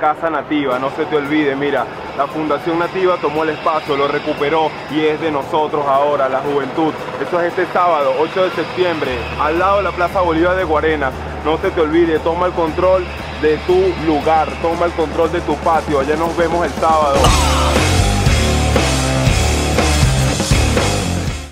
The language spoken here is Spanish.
Casa Nativa, no se te olvide, mira, la Fundación Nativa tomó el espacio, lo recuperó y es de nosotros ahora, la juventud. Eso es este sábado, 8 de septiembre, al lado de la Plaza Bolívar de Guarenas. No se te olvide, toma el control de tu lugar, toma el control de tu patio. Allá nos vemos el sábado.